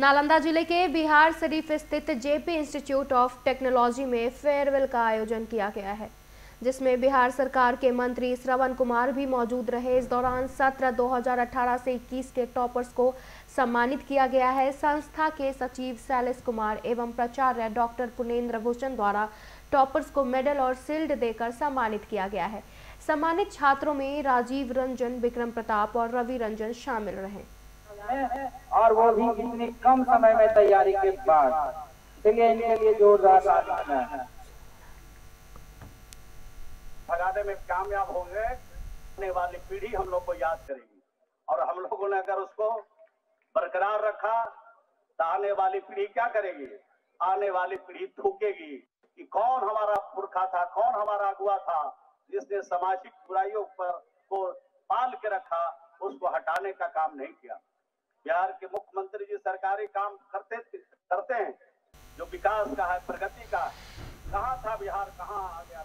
नालंदा ज़िले के बिहार शरीफ स्थित जेपी इंस्टीट्यूट ऑफ़ टेक्नोलॉजी में फेयरवेल का आयोजन किया गया है, जिसमें बिहार सरकार के मंत्री श्रवण कुमार भी मौजूद रहे। इस दौरान सत्र 2018 से 21 के टॉपर्स को सम्मानित किया गया है। संस्था के सचिव शैलेश कुमार एवं प्राचार्य डॉक्टर पुनेन्द्र भूषण द्वारा टॉपर्स को मेडल और सील्ड देकर सम्मानित किया गया है। सम्मानित छात्रों में राजीव रंजन, विक्रम प्रताप और रवि रंजन शामिल रहे। और वो भी इतने कम समय में तैयारी के बाद। चलिए, इनके लिए जोरदार तालियाँ हैं। भगाने में कामयाब होंगे, आने वाली पीढ़ी हम लोग को याद करेगी। और हम लोगों ने अगर उसको बरकरार रखा तो आने वाली पीढ़ी क्या करेगी? आने वाली पीढ़ी थूकेगी कि कौन हमारा पुरखा था, कौन हमारा अगुआ था, जिसने सामाजिक बुराइयों पर को पाल के रखा, उसको हटाने का काम नहीं किया। बिहार के मुख्यमंत्री जी सरकारी काम करते करते हैं, जो विकास का है, प्रगति का कहाँ था बिहार? कहाँ आ गया?